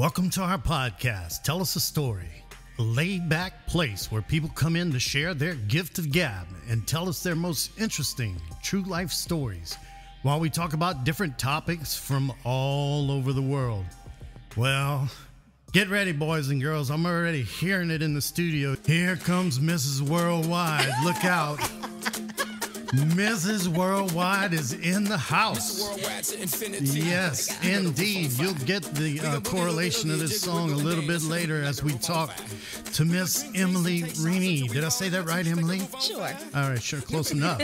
Welcome to our podcast. Tell us a story. A laid back place where people come in to share their gift of gab and tell us their most interesting true life stories while we talk about different topics from all over the world. Well, get ready, boys and girls. I'm already hearing it in the studio. Here comes Mrs. Worldwide. Look out. Mrs. Worldwide is in the house. Yes, indeed. You'll get the uh, correlation of this song a little bit later as we talk to Miss Emily Rini. Did I say that right, Emily? Sure. All right, sure, close enough.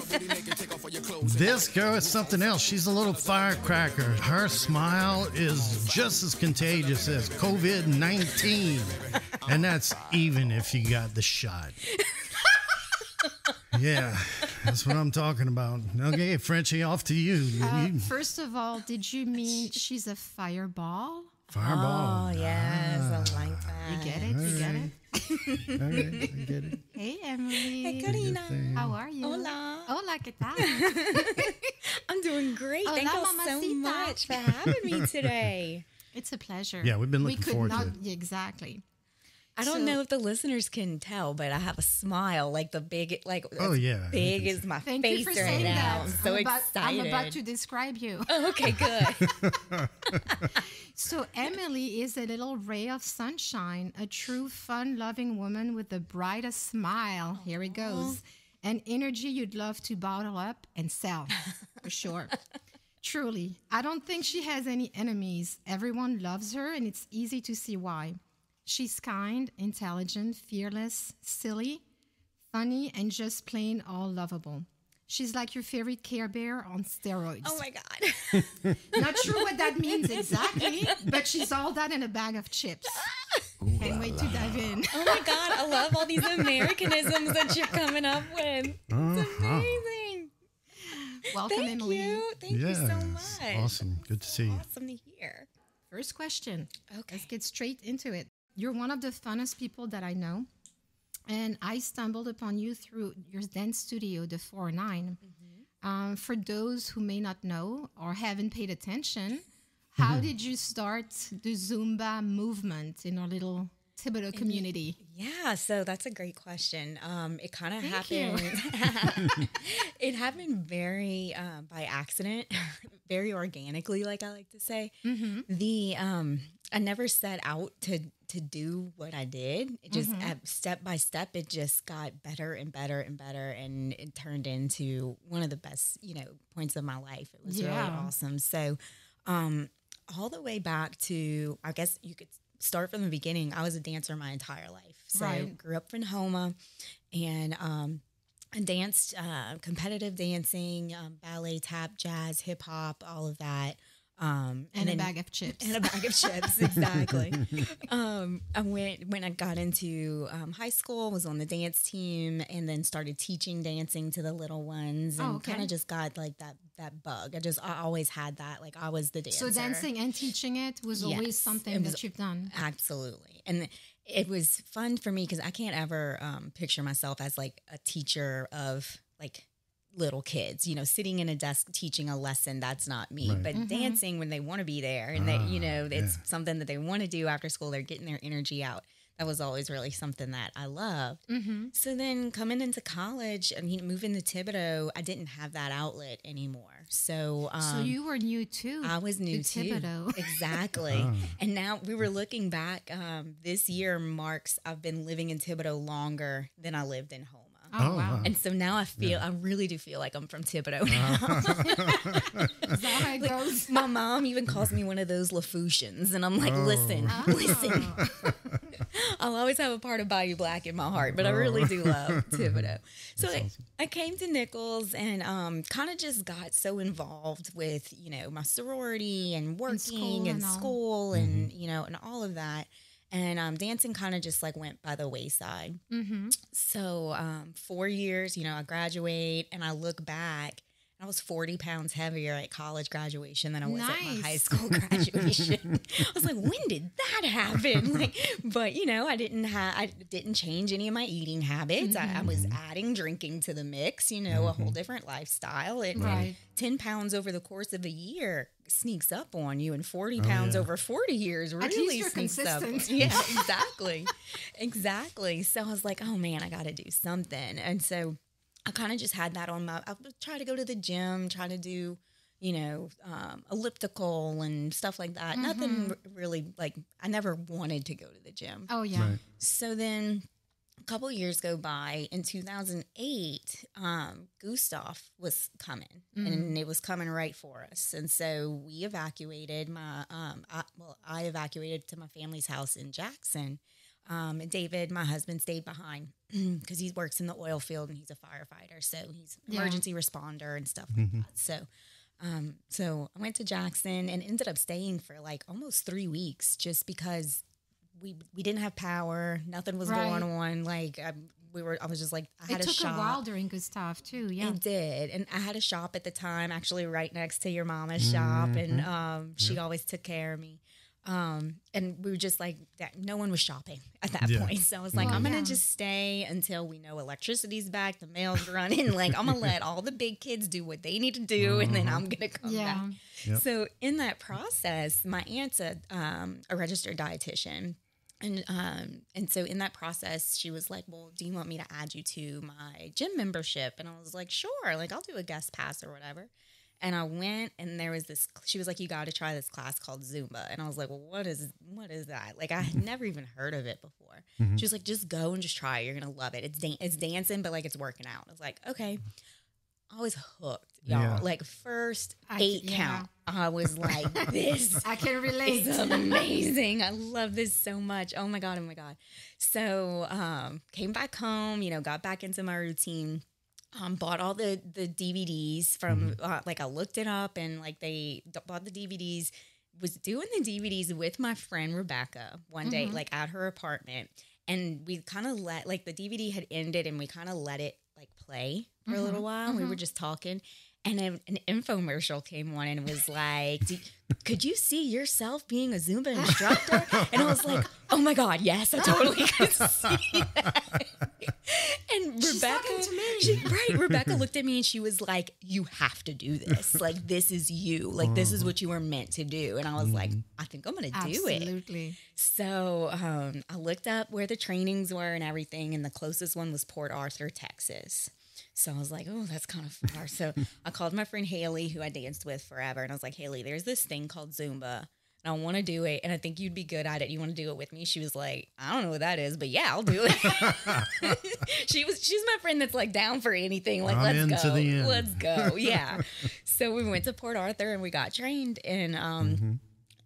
This girl is something else. She's a little firecracker. Her smile is just as contagious as COVID 19. And that's even if you got the shot. Yeah, that's what I'm talking about. Okay, Frenchie, off to you. Uh, first of all, did you mean she's a fireball? Fireball. Oh, yes. I like that. You get it? You get it? All right, I get it. Hey, Emily. Hey, Karina. How are you? Hola. Hola, ¿qué tal? I'm doing great. Hola, Thank you so much for having me today. It's a pleasure. Yeah, we've been we looking could forward to not, it. Exactly. I don't So- know if the listeners can tell, but I have a smile, like the big, like Oh, yeah. big as my Thank face you for right saying now. that. I'm so about, excited. I'm about to describe you. Oh, okay, good. So, Emily is a little ray of sunshine, a true fun loving woman with the brightest smile. Here it goes. An energy you'd love to bottle up and sell, for sure. Truly, I don't think she has any enemies. Everyone loves her, and it's easy to see why. She's kind, intelligent, fearless, silly, funny, and just plain all lovable. She's like your favorite Care Bear on steroids. oh my god. Not sure what that means exactly, but she's all that in a bag of chips. Can't wait to dive in. Oh my god, I love all these Americanisms that you're coming up with. It's Uh-huh. amazing. Welcome, Thank Emily. you. Thank yeah, you so much. awesome. Good to see you. Awesome to hear. First question. Okay. Let's get straight into it. You're one of the funnest people that I know. And I stumbled upon you through your dance studio, the 4 9. Um, for those who may not know or haven't paid attention, how did you start the Zumba movement in our little Thibodaux community? Yeah, so that's a great question. Um, it kind of happened. it happened very um, by accident, very organically, like I like to say. Mm-hmm. The um, I never set out to to do what I did. It just Mm-hmm. step by step, it just got better and better and better, and it turned into one of the best, you know, points of my life. It was really awesome. So, um, all the way back to, I guess you could start from the beginning. I was a dancer my entire life. So Right. grew up in Houma and um, I danced uh, competitive dancing, um, ballet, tap, jazz, hip hop, all of that. Um, And, a then- bag of chips. and a bag of chips, exactly. um, I went when I got into um, high school, was on the dance team, and then started teaching dancing to the little ones, and Oh, okay. kind of just got like that that bug. I just I always had that, like I was the dancer. So dancing and teaching it was Yes, always something was- that you've done. Absolutely. And it was fun for me because I can't ever um, picture myself as like a teacher of like little kids, you know, sitting in a desk teaching a lesson. That's not me. Right. But Mm-hmm. dancing when they want to be there and that you Ah, know, it's yeah. something that they want to do after school, they're getting their energy out. That was always really something that I loved. Mm-hmm. So then coming into college, I mean, moving to Thibodaux, I didn't have that outlet anymore. So, um, so you were new too. I was new to too. Thibodaux. Exactly. Oh. And now we were looking back. Um, this year marks I've been living in Thibodaux longer than I lived in Houma. Oh, Oh, wow. wow. And so now I feel, I really do feel like I'm from Thibodaux Uh-huh. now. Is that how it goes? My mom even calls me one of those Lafoutians. And I'm like, listen, Oh. listen. I'll always have a part of Bayou Black in my heart, but I really do love Thibodaux. So I, I came to Nicholls and um, kind of just got so involved with, you know, my sorority and working school and and school and, you know, and all of that. And um, dancing kind of just like went by the wayside. Mm-hmm. So um, four years, you know, I graduate and I look back I was 40 pounds heavier at college graduation than I was at my high school graduation. I was like, when did that happen? Like, but you know, I didn't have, I didn't change any of my eating habits. I, I was adding drinking to the mix, you know, a whole different lifestyle. And, Right. 10 pounds over the course of a year sneaks up on you, and 40 pounds yeah. over 40 years really sneaks up. consistent. Yeah, exactly. exactly. So I was like, oh man, I got to do something. And so I kind of just had that on my, I would try to go to the gym, try to do, you know, um, elliptical and stuff like that. Nothing r- really like, I never wanted to go to the gym. Oh yeah. Right. So then a couple years go by. In 2008, um, Gustav was coming, and it was coming right for us. And so we evacuated. My um, I, well, I evacuated to my family's house in Jackson. Um, and David, my husband, stayed behind because he works in the oil field and he's a firefighter. So he's Yeah. emergency responder and stuff like that. So um, so I went to Jackson and ended up staying for like almost three weeks just because we we didn't have power, nothing was Right. going on. Like I, we were, I was just like I had It a took shop. a while during Gustav too. Yeah. It did, and I had a shop at the time, actually right next to your mama's shop, and um, she always took care of me. Um, and we were just like that. No one was shopping at that Yeah. point, so I was like, Well, I'm gonna just stay until we know electricity's back, the mail's running. like I'm gonna let all the big kids do what they need to do, and then I'm gonna come Yeah. back. Yep. So in that process, my aunt's a, um, a registered dietitian. And um and so in that process, she was like, "Well, do you want me to add you to my gym membership?" And I was like, "Sure, like I'll do a guest pass or whatever." And I went, and there was this. She was like, "You got to try this class called Zumba." And I was like, "Well, what is what is that?" Like I had never even heard of it before. She was like, "Just go and just try. it. You're gonna love it. It's dan- it's dancing, but like it's working out." I was like, "Okay." I was hooked, y'all. Yeah. Like first I- eight yeah. count, I was like, "This I can relate. it's amazing. I love this so much. Oh my god, oh my god. So um came back home, you know, got back into my routine. Um, bought all the the DVDs from uh, like I looked it up and like they d- bought the DVDs. Was doing the DVDs with my friend Rebecca one day, like at her apartment, and we kind of let like the DVD had ended and we kind of let it like play for a little while. We were just talking, and an, an infomercial came on and it was like, "Do- "Could you see yourself being a Zumba instructor?" And I was like, "Oh my god, yes, I totally could see that." And She's Rebecca, talking to me. she- right? Rebecca looked at me and she was like, "You have to do this. Like this is you. Like this is what you were meant to do." And I was like, "I think I'm gonna do it." Absolutely. So um, I looked up where the trainings were and everything, and the closest one was Port Arthur, Texas. So I was like, oh, that's kind of far. So I called my friend Haley, who I danced with forever, and I was like, Haley, there's this thing called Zumba. And I want to do it, and I think you'd be good at it. You want to do it with me? She was like, I don't know what that is, but yeah, I'll do it. she was, she's my friend that's like down for anything. Like, I'm let's go, let's go. Yeah. so we went to Port Arthur and we got trained, and um,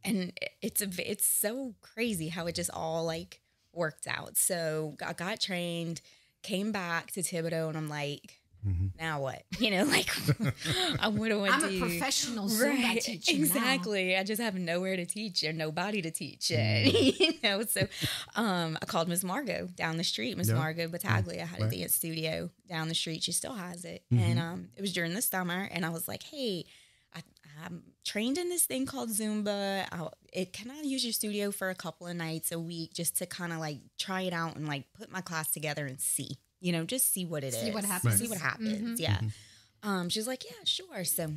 and it's a it's so crazy how it just all like worked out. So I got trained, came back to Thibodaux, and I'm like, now what? You know, like I would have went I'm to a professional Zumba teacher now. Exactly. I just have nowhere to teach and nobody to teach it. you know, so um, I called Miss Margot down the street. Miss Yeah. Margot Battaglia had Right. a dance studio down the street. She still has it, Mm-hmm. and um, it was during the summer. And I was like, hey. I, I'm trained in this thing called Zumba. I'll, it can I use your studio for a couple of nights a week just to kind of like try it out and like put my class together and see, you know, just see what it is, See what happens. see what happens. Yeah. Um, she was like, yeah, sure. So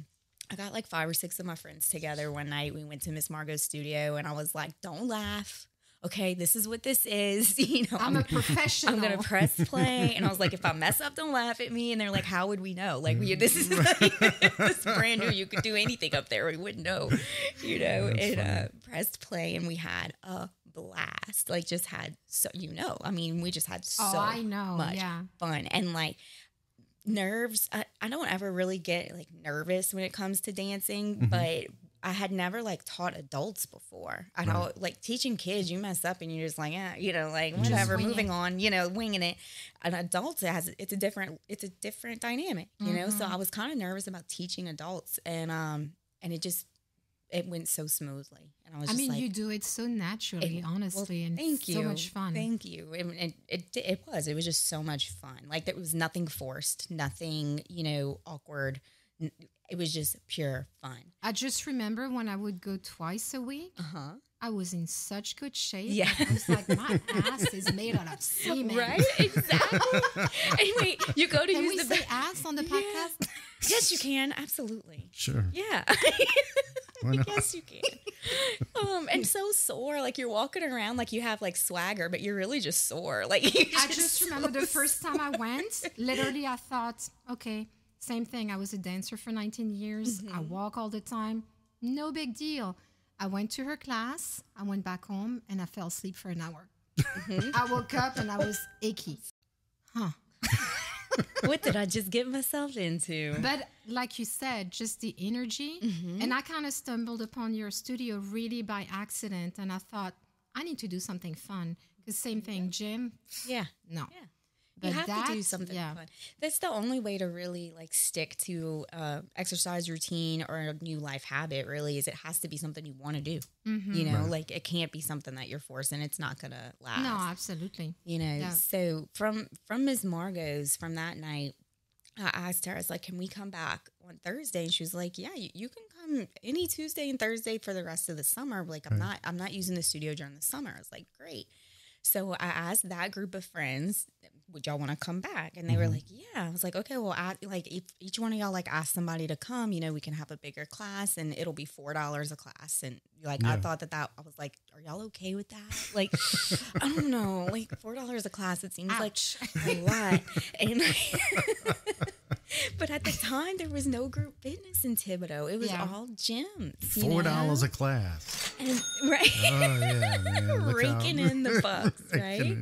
I got like five or six of my friends together one night. We went to Miss Margot's studio and I was like, don't laugh. Okay, this is what this is. You know, I'm a professional. I'm gonna press play, and I was like, if I mess up, don't laugh at me. And they're like, how would we know? Like, we, this is like, this brand new. You could do anything up there, we wouldn't know. You know, and uh, pressed play, and we had a blast. Like, just had so you know. I mean, we just had so Oh, I know, much yeah. fun, and like nerves. I, I don't ever really get like nervous when it comes to dancing, Mm-hmm. but I had never like taught adults before. I know like teaching kids, you mess up and you're just like, yeah, you know, like whatever, moving it. on, you know, winging it. An adult has it's a different it's a different dynamic, you know. So Mm-hmm. I was kind of nervous about teaching adults, and um and it just it went so smoothly, and I was I just mean, like, you do it so naturally, it- well, honestly, and thank you so much fun. Thank you. And it, it it was. It was just so much fun. Like there was nothing forced, nothing you know awkward. It was just pure fun. I just remember when I would go twice a week. Uh huh. I was in such good shape. Yeah. I was like, my ass is made out of semen. Right? Exactly. anyway, you go to Can use we the say ba- ass on the podcast? Yes, you can. Absolutely. Sure. Yeah. Why not? yes, you can. Um, and so sore, like you're walking around like you have like swagger, but you're really just sore. Like you I just remember the first time I went, literally, I thought, okay, same thing. I was a dancer for 19 years. I Mm-hmm. walk all the time. No big deal. I went to her class. I went back home and I fell asleep for an hour. Mm-hmm. I woke up and I was achy. Huh. what did I just get myself into? But like you said, just the energy. Mm-hmm. And I kind of stumbled upon your studio really by accident. And I thought, I need to do something fun. Because same thing, gym, Yeah. no. Yeah. But you have to do something yeah. fun. That's the only way to really like stick to uh, exercise routine or a new life habit. Really, is it has to be something you want to do. Mm-hmm. You know, like it can't be something that you're forcing. It's not gonna last. No, absolutely. you know. Yeah. So from from Ms. Margot's from that night, I asked her. I was like, "Can we come back on Thursday?" And she was like, "Yeah, you, you can come any Tuesday and Thursday for the rest of the summer. Like I'm not I'm not using the studio during the summer." I was like, "Great." So I asked that group of friends, "Would y'all want to come back?" And they were mm-hmm. like, "Yeah." I was like, "Okay, well, I, like if each one of y'all like ask somebody to come, you know, we can have a bigger class, and it'll be four dollars a class." And like I thought that that I was like, "Are y'all okay with that?" Like, I don't know, like four dollars a class. It seems Ouch. like a lot, and. But at the time, there was no group fitness in Thibodaux. It was Yeah. all gyms. Four dollars a class. And- right? Oh yeah. Raking in the bucks, right?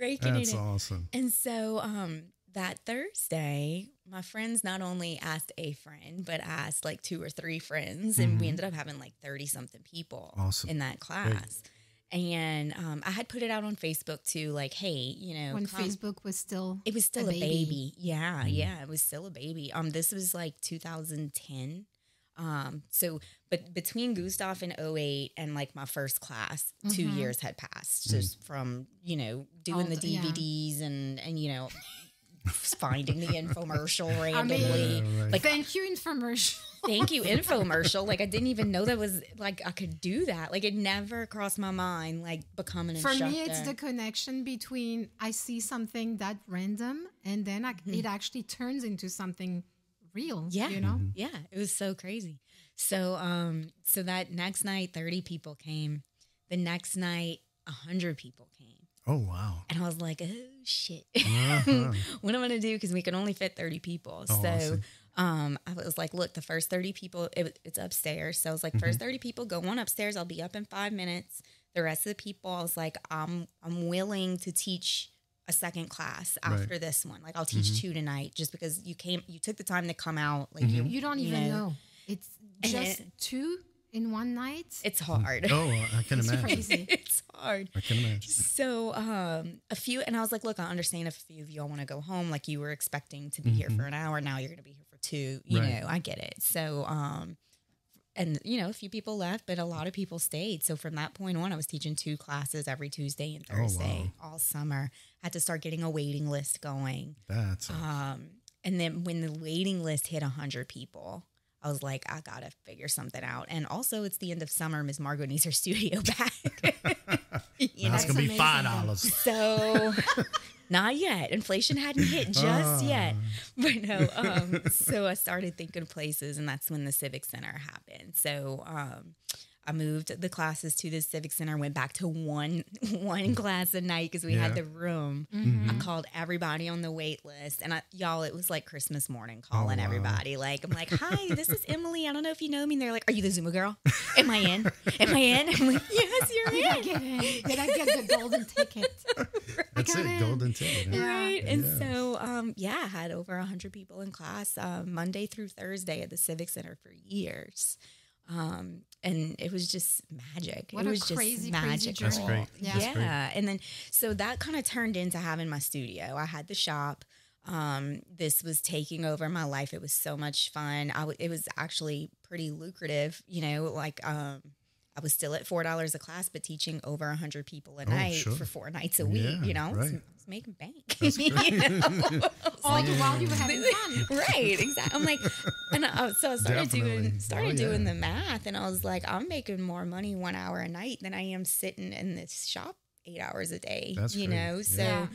Raking Raking That's it in. awesome. And so um, that Thursday, my friends not only asked a friend, but asked like two or three friends. And we ended up having like 30 something people Mm-hmm. Awesome. in that class. And um, I had put it out on Facebook too, like, hey, you know, When come- Facebook was still it was still a a baby. baby. Yeah, yeah, it was still a baby. Um, this was like 2010. Um, so but between Gustav in 08 and like my first class, two mm-hmm. years had passed mm. just from, you know, doing All the the- yeah. DVDs and and you know finding the infomercial mean- randomly. Yeah, right. Like Thank you, infomercial. thank you infomercial. Like I didn't even know that was like I could do that. Like it never crossed my mind like becoming an For instructor. me, it's the connection between I see something that random and then I, mm-hmm. it actually turns into something real. Mm-hmm. Yeah. You know? Mm-hmm. Yeah, it was so crazy. So um so that next night 30 people came. The next night 100 people came. Oh wow. And I was like, "Oh shit." Uh-huh. what am I going to do cuz we can only fit 30 people. Oh, so see. um I was like, "Look, the first 30 people it, it's upstairs." So I was like, Mm-hmm. "First 30 people go on upstairs. I'll be up in 5 minutes." The rest of the people, I was like, "I'm I'm willing to teach a second class Right. after this one. Like I'll teach Mm-hmm. two tonight just because you came you took the time to come out like you You don't even know. It's just it- two in one night. It's hard. Oh, I can It's imagine. crazy. it's hard. I can imagine. So, um, a few, and I was like, look, I understand if a few of y'all want to go home, like you were expecting to be here for an hour. Now you're going to be here for two. You Right. know, I get it. So, um, and you know, a few people left, but a lot of people stayed. So from that point on, I was teaching two classes every Tuesday and Oh, Thursday all summer. I Had to start getting a waiting list going. That's Um, and then when the waiting list hit 100 people, I was like, I got to figure something out. And also, it's the end of summer. Miss Margot needs her studio back. You that's gonna be amazing, five dollars. So, not yet. Inflation hadn't hit just yet. But no, um, so I started thinking of places, and that's when the Civic Center happened. So, um, I moved the classes to the Civic Center, went back to one one class a night because we Yeah. had the room. I called everybody on the wait list, and I, y'all, it was like Christmas morning calling wow. everybody. Like, I'm like, "Hi, this is Emily. I don't know if you know me." And they're like, "Are you the Zumba girl? Am I in? Am I in?" I'm like, "Yes, you're Did I in." get in? Did I get the golden ticket? That's it. in. Golden ticket. huh? Yeah. right and Yes. so um yeah i had over 100 people in class um, monday through thursday at the civic center for years um and it was just magic What it a was crazy, crazy magical. That's great. Yeah. That's great. yeah and then so that kind of turned into having my studio i had the shop um this was taking over my life it was so much fun i w- it was actually pretty lucrative you know like um I was still at four dollars a class, but teaching over a hundred people a oh, night sure. for four nights a week. Yeah, you know, I was, right. I was making bank. You know? All the while you were having fun. right, exactly. I'm like, and I, so I started Definitely. doing started Oh, yeah. doing the math, and I was like, I'm making more money one hour a night than I am sitting in this shop eight hours a day. That's you great. know, so. Yeah.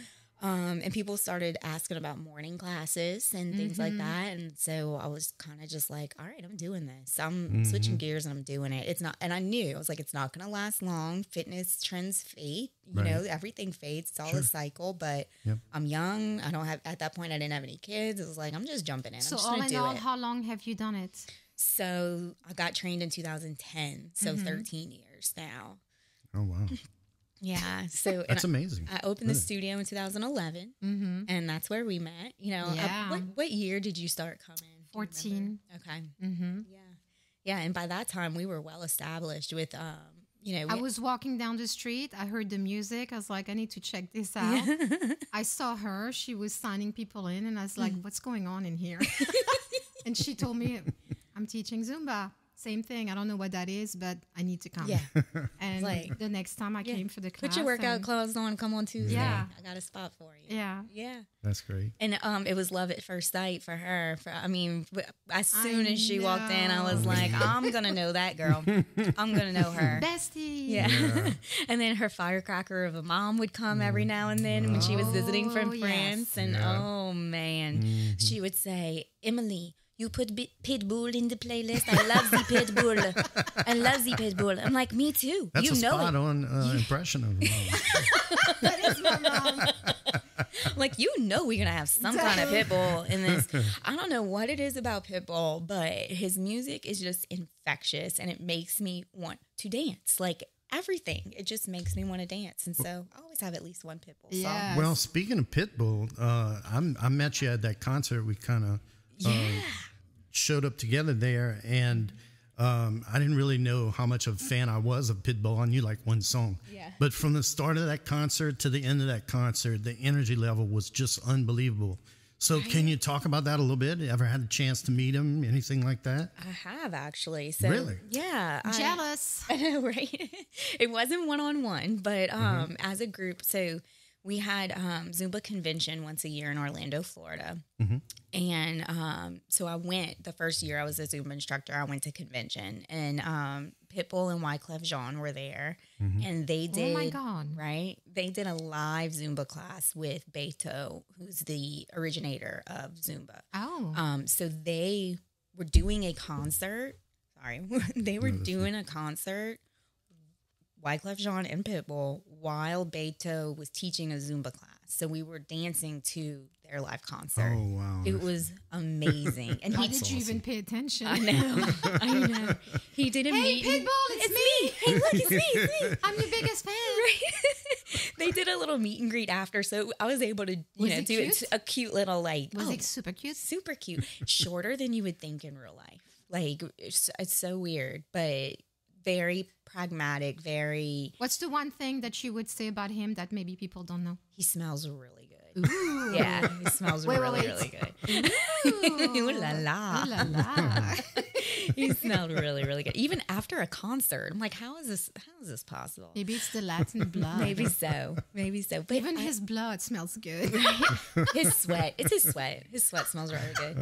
Um, and people started asking about morning classes and things like that. And so I was kind of just like, all right, I'm doing this. I'm switching gears and I'm doing it. It's not, and I knew I was like, it's not going to last long. Fitness trends fade, you know, everything fades. It's all a cycle, but Yep. I'm young. I don't have, at that point, I didn't have any kids. It was like, I'm just jumping in. So I'm just all going in to do all, it. how long have you done it? so I got trained in 2010. So Mm-hmm. 13 years now. Oh wow, Yeah. So, and that's amazing. I opened the studio in 2011, Mm-hmm. and that's where we met. You know, uh, Yeah. what what year did you start coming? Do you remember? 14. Okay. Mm-hmm. Yeah. Yeah, and by that time we were well established with um, you know, I was walking down the street. I heard the music. I was like, I need to check this out. I saw her. She was signing people in, and I was like, what's going on in here? and she told me, I'm teaching Zumba. Same thing. I don't know what that is, but I need to come. yeah. And like- the next time I came for the class, Put your workout and- clothes on, come on Tuesday. Yeah. I got a spot for you. Yeah. Yeah. That's great. And um, it was love at first sight for her. For I mean, w- as I soon as she walked in, I was like, I'm gonna know that girl. I'm gonna know her. Bestie. Yeah. and then her firecracker of a mom would come every now and then when she was visiting from Oh, yes. France. And Yeah. oh man, she would say, Emily, you put Bi- Pitbull in the playlist. I love the Pitbull. I love the Pitbull. I'm like, me too. That's you a know spot it. on uh, impression of mom. That is my mom. Like, you know, we're going to have some kind of Pitbull in this. I don't know what it is about Pitbull, but his music is just infectious and it makes me want to dance. Like, everything. It just makes me want to dance. And so I always have at least one Pitbull song. Yeah. Well, speaking of Pitbull, uh, I'm, I met you at that concert. We kind of Yeah. Showed up together there, and um, I didn't really know how much of a fan I was of Pitbull. I knew like one song. Yeah. But from the start of that concert to the end of that concert, the energy level was just unbelievable. So, can you talk about that a little bit? Ever had a chance to meet him? Anything like that? I have actually. So Really? Yeah. I- Jealous. I know, right? it wasn't one on one, but um, as a group. So we had um, Zumba convention once a year in Orlando, Florida. And um, so I went the first year I was a Zumba instructor. I went to convention, and um, Pitbull and Wyclef Jean were there, and they did. Oh my God. Right? They did a live Zumba class with Beto, who's the originator of Zumba. Oh. Um, so they were doing a concert. Sorry, they were doing a concert. Wyclef Jean and Pitbull while Beto was teaching a Zumba class. So we were dancing to their live concert. Oh, wow. It was amazing. And How he did you even pay attention? I know. I know. He didn't. Hey, meet. and- Pitbull, it's me. Hey, look, it's me. It's me. I'm your biggest fan. Right? they did a little meet and greet after, so I was able to, you Was know, it do cute? a cute little like. Was oh, it super cute? super cute, shorter than you would think in real life. Like it's, it's so weird, but very pragmatic. Very. What's the one thing that you would say about him that maybe people don't know? He smells really good. Yeah, he smells Wait, really, wait. really good. Ooh la la. Ooh la la. he smelled really, really good. Even after a concert, I'm like, how is this? How is this possible? Maybe it's the Latin blood. Maybe so. Maybe so. But Even I- his blood smells good. his sweat. It's his sweat. His sweat smells really good.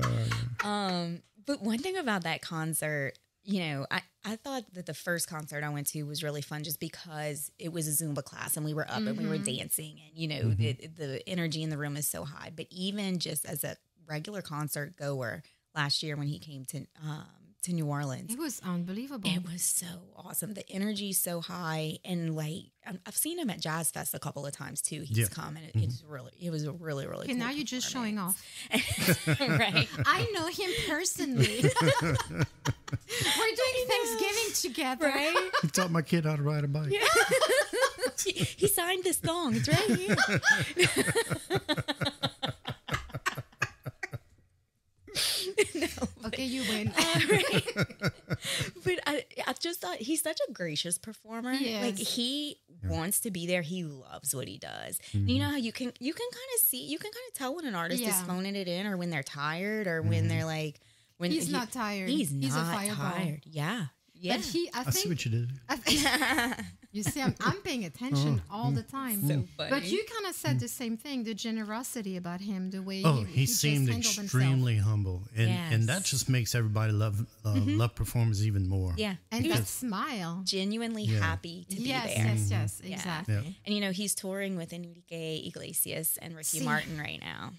Um, but one thing about that concert, you know, I, I thought that the first concert I went to was really fun just because it was a Zumba class and we were up and we were dancing and you know the the energy in the room is so high. But even just as a regular concert goer last year when he came to um, to New Orleans, It was unbelievable. it was so awesome. The energy so high, and like I'm- I've seen him at Jazz Fest a couple of times too. He's Yeah. come, and it, mm-hmm. it's really, it was a really, really. okay, cool now you're just showing off. right? I know him personally. We're doing Thanksgiving together. Right? He taught my kid how to ride a bike. he, he signed this song. It's right here. Okay, you win. But I, I just thought he's such a gracious performer. He Like is. he wants to be there. He loves what he does. You mm-hmm. know how you can you can kind of see you can kind of tell when an artist is phoning it in or when they're tired or when mm-hmm. they're like when He's he- not tired. He's, He's a not fireball. tired. Yeah. Yeah. But he, I, I think, see what you did. I think- you see, I'm, I'm paying attention Oh, all the time. So But you kind of said hmm. the same thing, the generosity about him, the way Oh, he, he, just seemed handled himself. extremely humble, and and that just makes everybody love uh, mm-hmm. love performers even more. yeah. And he that smile. genuinely Yeah. happy to Yes, be there. yes, yes, Yeah. exactly. Yeah. And you know, he's touring with Enrique Iglesias and Ricky See. Martin right now.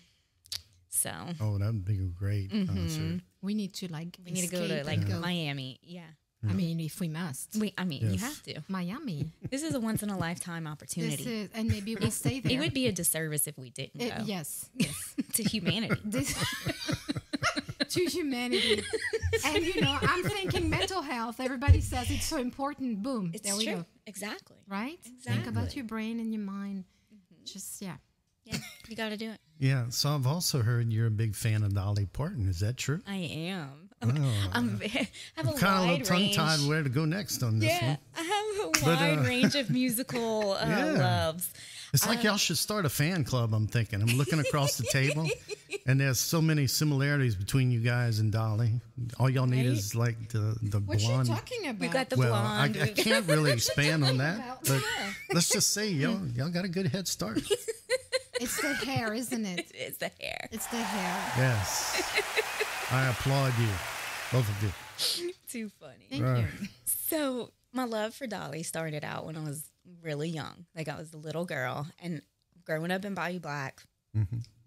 So Oh, that would be a great mm-hmm. concert. We need to like. we need to go to like go. Miami. Yeah. I mm. mean, if we must, We I mean, you Yes. have to. Miami. This is a once in a lifetime This opportunity. is, and maybe we'll stay there. It would be a disservice if we didn't It- go yes, yes. to humanity. This to humanity, and you know, I'm thinking mental health. Everybody says it's so important. Boom, It's there we true. go. Exactly. Right? Think about Exactly. your brain and your mind. Mm-hmm. Just yeah. Yeah. You got to do it. Yeah. So I've also heard you're a big fan of Dolly Parton. Is that true? I am. I'm, Oh, I'm ve- I have a kind of a wide little tongue tied where to go next on this Yeah, one. I have a But, wide uh, range of musical uh, Yeah. loves. It's like y'all should start a fan club. I'm thinking. I'm looking across the table, and there's so many similarities between you guys and Dolly. All y'all need Right? is like the the What you blonde. talking about? We got the well, I, blonde. I we- can't really expand on that, about? but let's just say y'all y'all got a good head start. it's the hair, isn't it? it's the hair. It's the hair. Yes, I applaud you, both of you. Too funny. Thank Right. you. So my love for Dolly started out when I was really young. Like I was a little girl, and growing up in Bayou Black,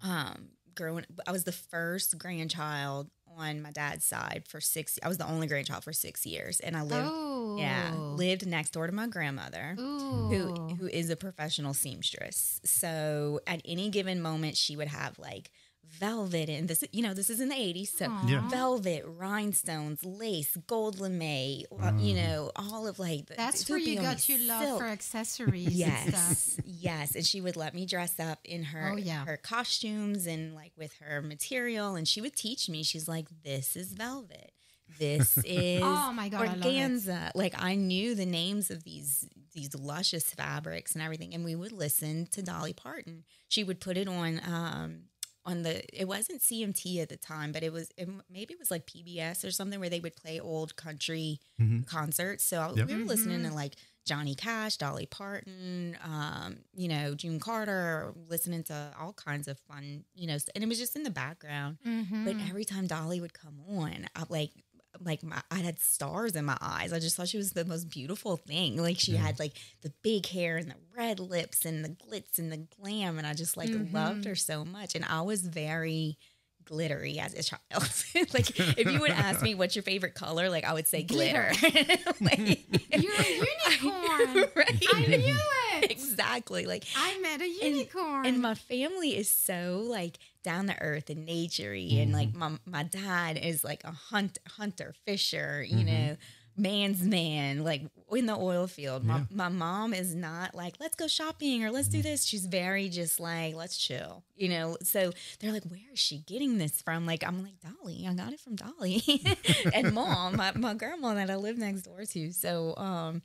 um, growing, I was the first grandchild on my dad's side for six. I was the only grandchild for six years, and I lived, Oh. yeah, lived next door to my grandmother. Ooh. who who is a professional seamstress. So at any given moment, she would have like velvet, and this you know this is in the eighties, so Yeah. velvet, rhinestones, lace, gold lame, uh, you know, all of like That's where you got your love silk. for accessories and stuff. Yes, yes, and she would let me dress up in her Oh, yeah. her costumes and like with her material, and she would teach me. She's like, "This is velvet. This is Oh, my God, I organza." Like I knew the names of these these luscious fabrics and everything, and we would listen to Dolly Parton. She would put it on. um on the it wasn't CMT at the time, but it was it, maybe it was like PBS or something where they would play old country concerts. So Yep. we were listening to like Johnny Cash, Dolly Parton, um, you know, June Carter, listening to all kinds of fun, you know, and it was just in the background. Mm-hmm. But every time Dolly would come on, I like like my, I had stars in my eyes. I just thought she was the most beautiful thing. Like she had like the big hair and the red lips and the glitz and the glam, and I just like loved mm-hmm. her so much. And I was very glittery as a child. like if you would ask me what's your favorite color, like I would say glitter. like, You're a unicorn. right? I knew it. exactly. Like I met a unicorn. And, my family is so like down to earth and naturey, and mm-hmm. like my my dad is like a hunt hunter fisher, you mm-hmm. know, man's man, like in the oil field. My Yeah. my mom is not like let's go shopping or let's do mm-hmm. this. She's very just like let's chill, you know. So they're like, where is she getting this from? Like I'm like Dolly, I got it from Dolly, and mom, my, my grandma that I live next door to. So um.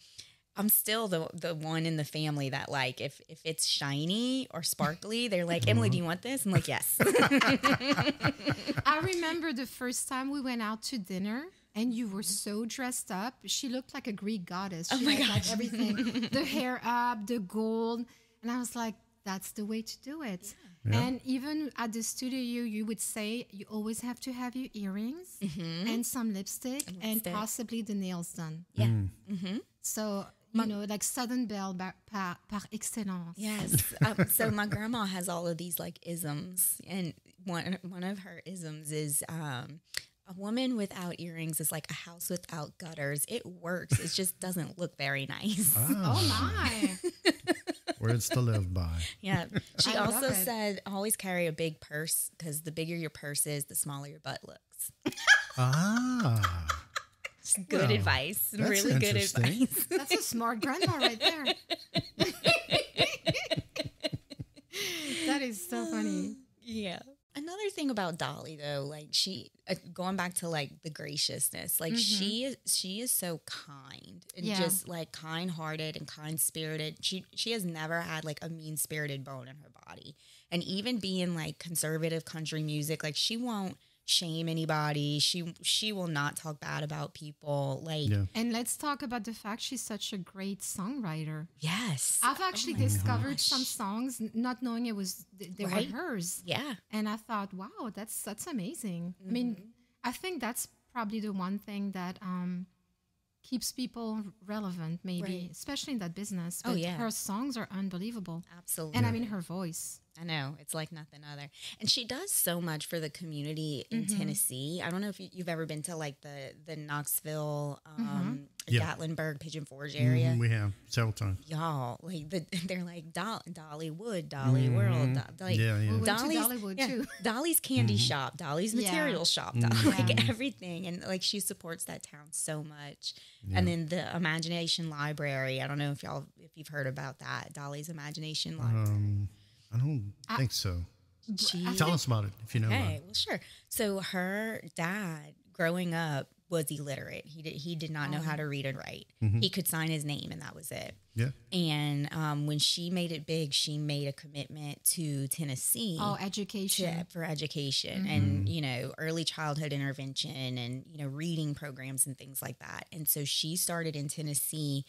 I'm still the the one in the family that like if if it's shiny or sparkly, they're like, Emily, mm-hmm. do you want this? I'm like, yes. I remember the first time we went out to dinner and you were so dressed up. She looked like a Greek goddess. Oh she Oh my had like everything the hair up, the gold. And I was like, that's the way to do it. And even at the studio, you would say you always have to have your earrings mm-hmm. and some lipstick and Mm-hmm. Possibly the nails done. yeah. Mm. Mm-hmm. So, you know, like Southern Belle par, par, par excellence. Yes. Um, so my grandma has all of these like isms, and one one of her isms is um, a woman without earrings is like a house without gutters. It works. It just doesn't look very nice. Oh, my. Words to live by. Yeah. She I also said always carry a big purse because the bigger your purse is, the smaller your butt looks. Ah, It's good Well, advice. that's Really good advice. That's a smart grandma right there. that is so funny. Yeah. Another thing about Dolly though, like she uh, going back to like the graciousness, like she is she is so kind and Yeah. just like kind-hearted and kind-spirited. She she has never had like a mean-spirited bone in her body. And even being like conservative country music, like she won't shame anybody. She she will not talk bad about people. Like Yeah. And let's talk about the fact she's such a great songwriter. yes, I've actually Oh discovered gosh. some songs not knowing it was they Right? were hers. yeah, And I thought, wow, that's that's amazing. I mean, Mm-hmm. I think that's probably the one thing that um, keeps people relevant, maybe, Right. especially in that business. Oh, yeah. her songs are unbelievable, absolutely. and I mean her voice. I know it's like nothing other, and she does so much for the community in Mm-hmm. Tennessee. I don't know if you, you've ever been to like the the Knoxville, Mm-hmm. um, Yeah. Gatlinburg, Pigeon Forge area. Mhm, we have several times. Y'all, like the, they're like Doll, Dolly Wood, Dolly World, Do- like Yeah, yeah. We went to Dolly's, Dollywood yeah, too. Dolly's candy shop, Dolly's Yeah. material shop, Mm-hmm. Like everything, and like she supports that town so much. And then the Imagination Library. I don't know if y'all if you've heard about that, Dolly's Imagination Library. Um, I don't think so. She- Tell us about it if you know. Okay, uh, well, sure. So her dad, growing up, was illiterate. He did he did not know how oh. to read and write. Mm-hmm. He could sign his name, and that was it. Yeah. And um, when she made it big, she made a commitment to Tennessee. Oh, education. to, for education mm-hmm. and you know early childhood intervention and you know reading programs and things like that and so she started in tennessee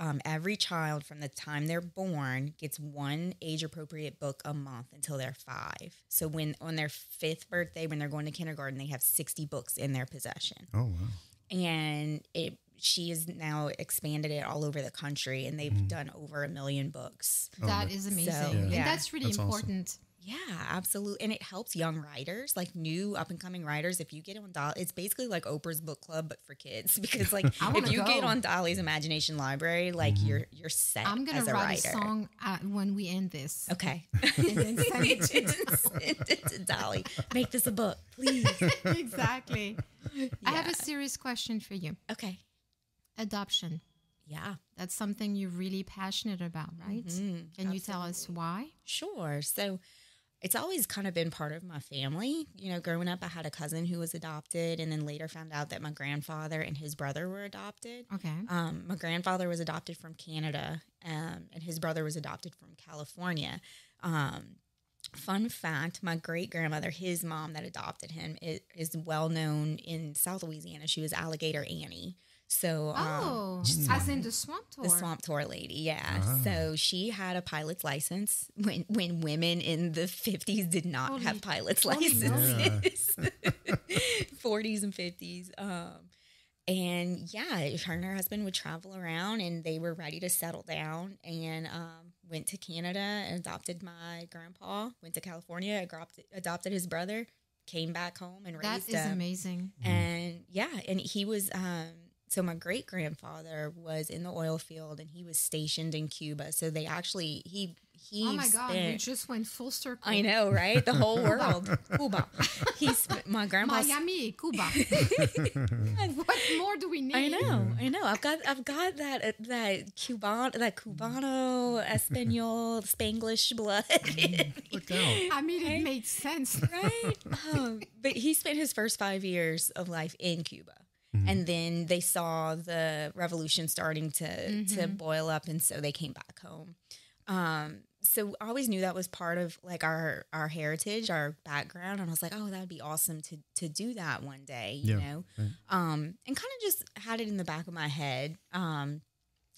um, every child from the time they're born gets one age appropriate book a month until they're five. So when on their fifth birthday when they're going to kindergarten they have 60 books in their possession. Oh wow. and it she has now expanded it all over the country and they've done over a million books. That is amazing, So, and that's really That's awesome. Important. yeah, absolutely. And it helps young writers, like new up and coming writers. If you get on Dolly, it's basically like Oprah's book club, but for kids. Because like if wanna you get on Dolly's Imagination Library, like you're you're set I'm gonna as a write writer. a song uh, when we end this. Okay. And then send it to Send it to Dolly. Make this a book, please. exactly. I have a serious question for you. Okay. Adoption. Yeah. That's something you're really passionate about, right? Mm-hmm. Can you tell us why? Sure. So it's always kind of been part of my family. You know, growing up, I had a cousin who was adopted, and then later found out that my grandfather and his brother were adopted. Okay. Um, my grandfather was adopted from Canada, um, and his brother was adopted from California. Um, fun fact: my great grandmother, his mom that adopted him, is, is well known in South Louisiana. She was Alligator Annie. So, um, Oh, as in the swamp tour. the swamp tour lady, yeah. So she had a pilot's license when when women in the fifties did not Holy- have pilot's licenses, forties and fifties. Um, and yeah, her and her husband would travel around, and they were ready to settle down, and um, went to Canada and adopted my grandpa. Went to California, adopted, adopted his brother, came back home and That raised is him. amazing. And yeah, and he was um so my great grandfather was in the oil field and he was stationed in Cuba. So they actually he he Oh my God, we just went full circle. I know, right? The whole world. Cuba. He spent my grandpa Miami, Cuba. what more do we need? I know, I know. I've got, I've got that, uh, that Cuban, that Cubano, Espanol, Spanglish blood, Look out. I mean, it made sense. right? Um, but he spent his first five years of life in Cuba, and then they saw the revolution starting to to boil up, and so they came back home. Um, so I always knew that was part of like our our heritage, our background, and I was like, oh, that would be awesome to to do that one day, you Yeah, know. Um, and kind of just had it in the back of my head. Um,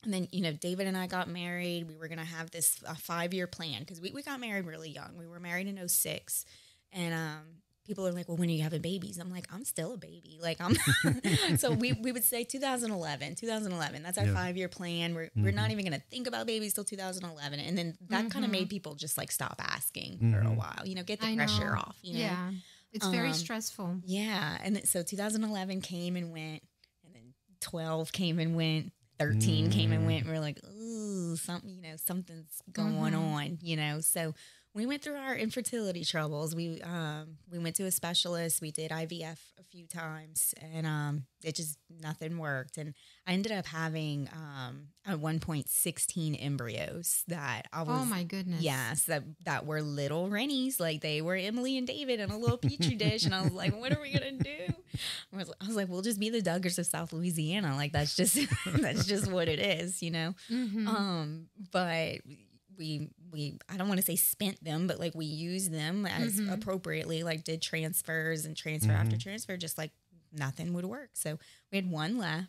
and then, you know, David and I got married. We were going to have this a five year plan because we, we got married really young. We were married in 06. And um, people are like, well, when are you having babies? I'm like, I'm still a baby. Like, I'm. so we, we would say 2011, 2011. That's our Yeah. five year plan. We're, we're not mm-hmm. even going to think about babies till 2011. And then that kind of mm-hmm. made people just like stop asking for a mm-hmm. while, you know, get the I pressure know. off, you know? Yeah. It's very Um, stressful. Yeah, and so 2011 came and went, and then 12 came and went, 13 came and mm. went. And we're like, ooh, something, you know, something's going on, you know. So we went through our infertility troubles. We um we went to a specialist. We did IVF a few times, and um it just nothing worked. And I ended up having um at one point 16 embryos that I was Oh my goodness. Yes, that that were little Rinis, like they were Emily and David in a little petri dish, and I was like, "What are we gonna do?" I was, I was like, "We'll just be the Duggars of South Louisiana, like that's just that's just what it is, you know." Mhm. Um, but we we I don't want to say spent them, but like we used them as appropriately, like did transfers and transfer after transfer, just like nothing would work. So we had one left,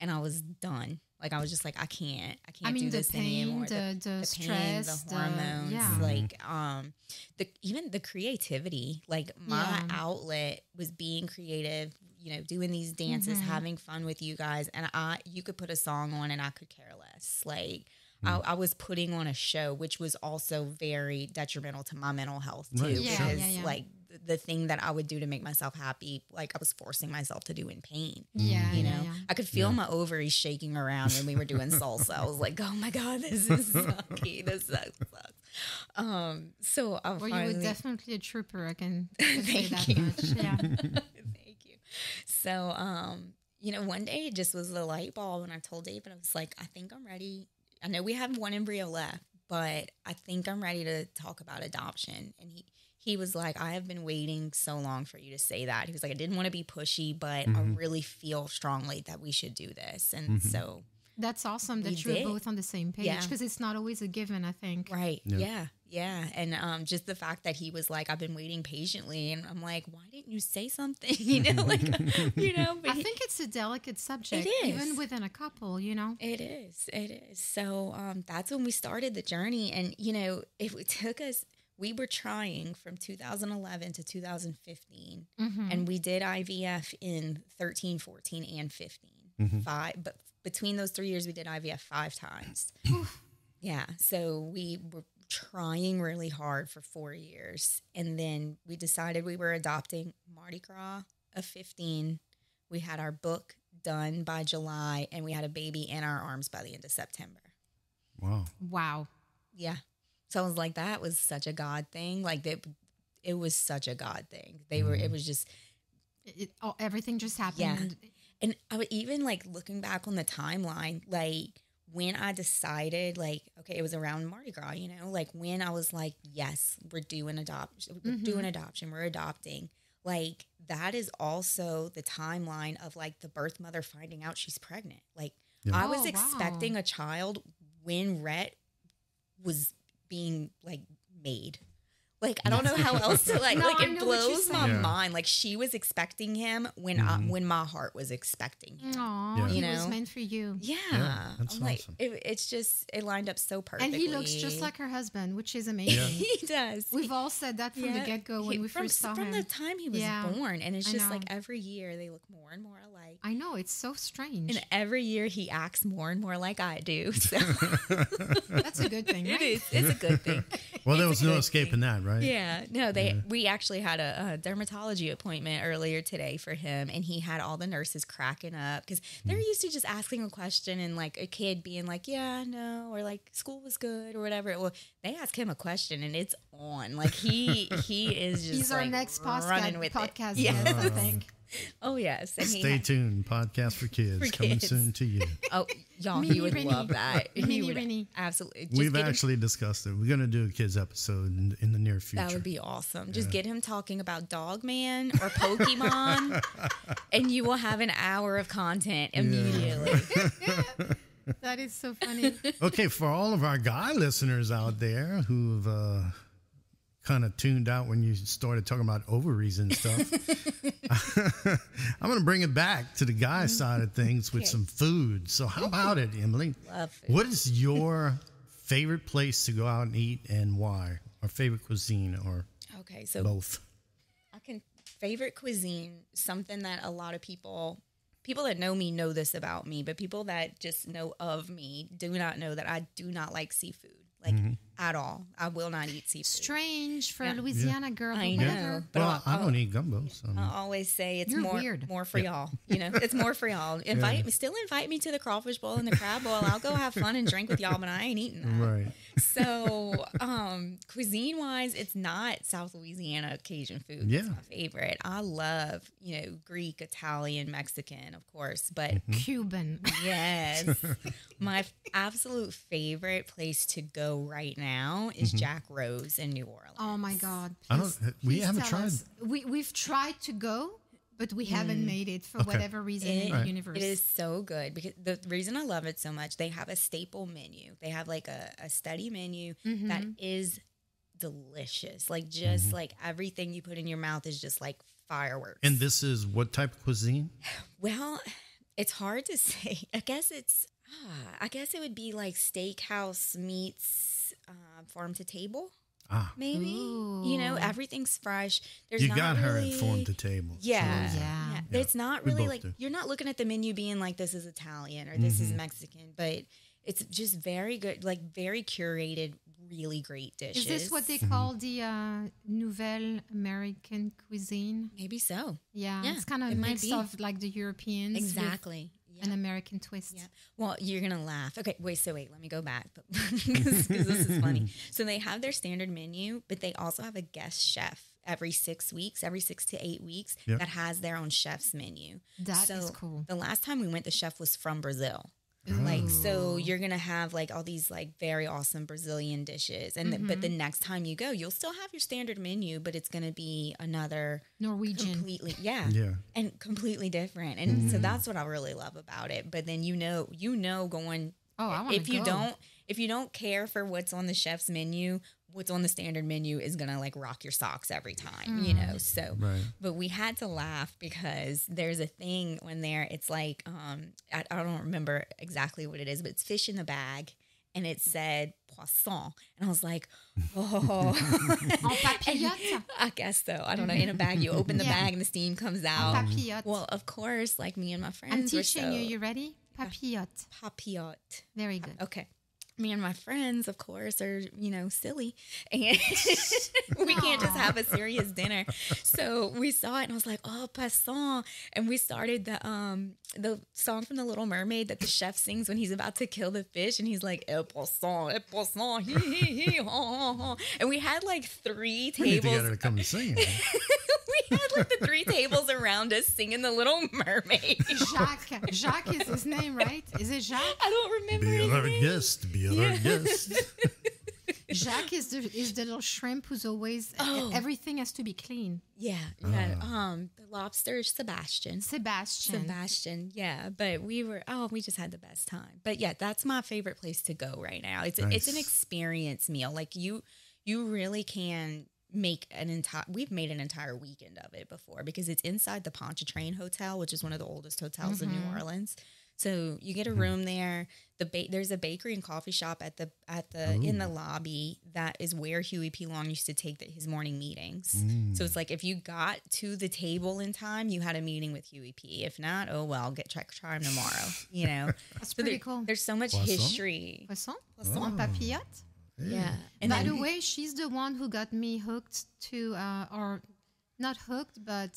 and I was done. Like I was just like, I can't, I can't I mean, do the this pain, anymore. the, the, stress, the hormones, yeah. like um, the even the creativity. Like my Yeah. outlet was being creative. You know, doing these dances, Mm-hmm. having fun with you guys, and I, you could put a song on, and I could care less. Like. I, I was putting on a show, which was also very detrimental to my mental health too, Right, Yeah, because yeah, yeah. like the, the thing that I would do to make myself happy, like I was forcing myself to do in pain Yeah, you know yeah. i could feel my ovaries shaking around when we were doing salsa i was like oh my god this is sucky this sucks, sucks. um so i Well, you were definitely a trooper. I can, I say that you. much. Yeah. thank you so um you know one day it just was the light bulb and i told david i was like i think i'm ready i know we have one embryo left but i think i'm ready to talk about adoption and he he was like, I have been waiting so long for you to say that. He was like, I didn't want to be pushy, but I mm-hmm. really feel strongly that we should do this. And mm-hmm. so That's awesome that you're did. both on the same page Yeah. because it's not always a given, I think. Right. Yeah. yeah. Yeah, and um, just the fact that he was like, I've been waiting patiently. And I'm like, why didn't you say something? You know, like, you know, but I he- think it's a delicate subject, is. even within a couple, you know? it is. It is. So um, that's when we started the journey. And, you know, it, it took us, we were trying from 2011 to 2015. And we did IVF in 13, 14, and 15. Five, but between those three years, we did IVF five times. Yeah. So we were trying really hard for four years. And then we decided we were adopting Mardi Gras of 15. We had our book done by July and we had a baby in our arms by the end of September. Wow. Wow. Yeah. So I was like, that was such a God thing. Like that, it was such a God thing. They were, it mm-hmm. was just, It, oh, everything just happened. Yeah. and- and I would even like looking back on the timeline, like when I decided, like, okay, it was around Mardi Gras, you know, like when I was like, yes, we're doing adoption, we're mm-hmm. doing adoption, we're adopting. Like that is also the timeline of like the birth mother finding out she's pregnant. Like I Oh, was wow. expecting a child when Rhett was being like made. Like I don't know how else to like No, like I it know what you're blows my. Yeah. mind. Like she was expecting him when I, mm-hmm. when my heart was expecting him. Aw, Yeah. he You was know? meant for you. Yeah, that's I'm like it, it's just it lined up so perfectly. And he looks just like her husband, which is amazing. he does. We've all said that from the get go when He- we from, first saw from him. the time he was Yeah. born, and it's just like every year they look more and more alike. I know, it's so strange. And every year he acts more and more like I do. So That's a good thing, it right? is. It's a good thing. Well, there was no good escaping that, right? Yeah, no, they we actually had a, a dermatology appointment earlier today for him, and he had all the nurses cracking up because they're Mm. used to just asking a question and like a kid being like, "Yeah, no," or like "School was good" or whatever. Well, they ask him a question and it's on. Like he he is just He's our next running podcast, with podcast it. Yeah. guest, I think. Oh yes, and Stay had- tuned. Podcast for kids For coming kids. soon to you. Oh, y'all, Mini he would Rini. love that. He Mini would Rini. absolutely. Just We've get him- actually discussed it. We're going to do a kids episode in, in the near future. That would be awesome. Just get him talking about Dogman or Pokemon, and you will have an hour of content immediately. That is so funny. okay, for all of our guy listeners out there who've uh, kind of tuned out when you started talking about ovaries and stuff, I'm going to bring it back to the guy mm-hmm. side of things with Okay. some food. So, how mm-hmm. about it, Emily? Love food. What is your favorite place to go out and eat and why? Or favorite cuisine or Okay, so both? I can favorite cuisine, something that a lot of people people that know me know this about me, but people that just know of me do not know that I do not like seafood. Like mm-hmm. At all. I will not eat seafood. Strange for Yeah. a Louisiana girl, I know. whatever. But well, I'll- I don't eat gumbo. So. I always say it's You're more weird. more for y'all. You know, it's more for y'all. Invite me, still invite me to the crawfish bowl and the crab bowl. I'll go have fun and drink with y'all, but I ain't eating that. right. So, um, cuisine wise, it's not South Louisiana Cajun food. Yeah. It's my favorite. I love, you know, Greek, Italian, Mexican, of course, but Mm-hmm. Cuban. yes, my absolute favorite place to go right now is Mm-hmm. Jack Rose in New Orleans. Oh my God. I don't- Please- we please haven't tell tried- us. We, we've tried to go but we haven't made it for Okay. whatever reason in the It- universe. It is so good because the reason I love it so much, they have a staple menu. They have like a, a study menu that is delicious. Like just like everything you put in your mouth is just like fireworks. And this is what type of cuisine? well, it's hard to say. I guess it's ah, I guess it would be like steakhouse meets uh, farm to table. Ah, Maybe you know everything's fresh. There's you not got her really- at farm to table. Yeah. So- Yeah. yeah. It's not really like do. you're not looking at the menu being like this is Italian or this Mm-hmm. is Mexican, but it's just very good, like very curated, really great dishes. Is this what they Mm-hmm. call the uh, Nouvelle American cuisine? Maybe so. Yeah, Yeah, it's kind of it a might mix be. of like the Europeans with Exactly. An American twist. Yeah. Well, you're gonna laugh. Okay, wait. So wait, let me go back because this is funny. So they have their standard menu, but they also have a guest chef every six weeks, every six to eight weeks, Yep. that has their own chef's menu. That is so cool. The last time we went, the chef was from Brazil. Like so, oh. you're gonna have like all these like very awesome Brazilian dishes, and th- but the mm-hmm. next time you go, you'll still have your standard menu, but it's gonna be another Norwegian. completely yeah Yeah. and completely different and so mm-hmm. that's what i really love about it but then you know you know going Oh, I wanna if you go. don't if you don't care for what's on the chef's menu what's on the standard menu is gonna like rock your socks every time you know so Right. but we had to laugh because there's a thing when there it's like um I, I don't remember exactly what it is but it's fish in the bag and it said poisson and i was like oh En papillote. I guess so. I don't know. In a bag, you open the Yeah. bag and the steam comes out. papillote. Well, of course, like me and my friends I'm were teaching so you. You ready? Papillote. papillote. Very good. Okay. Me and my friends, of course, are you know silly, and we can't just have a serious dinner. So we saw it, and I was like, "Oh, passant!" And we started the um the song from the Little Mermaid that the chef sings when he's about to kill the fish, and he's like, "El poisson, el poisson, hee hee hee, ha ha ha." And we had like three We need to get tables her to come sing. it. had like the three tables around us singing the Little Mermaid. Jacques. Jacques is his name, right? Is it Jacques? I don't remember Be his our name. guest. Be our guest. Jacques is the is the little shrimp who's always Oh. everything has to be clean. Yeah, yeah. Um, the lobster is Sebastian. Sebastian. Sebastian, yeah. But we were oh, we just had the best time. But yeah, that's my favorite place to go right now. It's it's an experience meal. Like you you really can make an entire we've made an entire weekend of it before because it's inside the Pontchartrain Hotel, which is one of the oldest hotels in New mm-hmm. Orleans. So you get a mm-hmm. room there. The ba- there's a bakery and coffee shop at the at the in the lobby that is where Huey P. Long used to take the, his morning meetings. So mm. it's like if you got to the table in time, you had a meeting with Huey P. If not, oh well, get check try him tomorrow. You know, That's so pretty there- cool. there's so much Poisson? history. Poisson? Poisson. Oh. En papillote? Yeah, and By the way, she's the one who got me hooked to, uh, or not hooked, but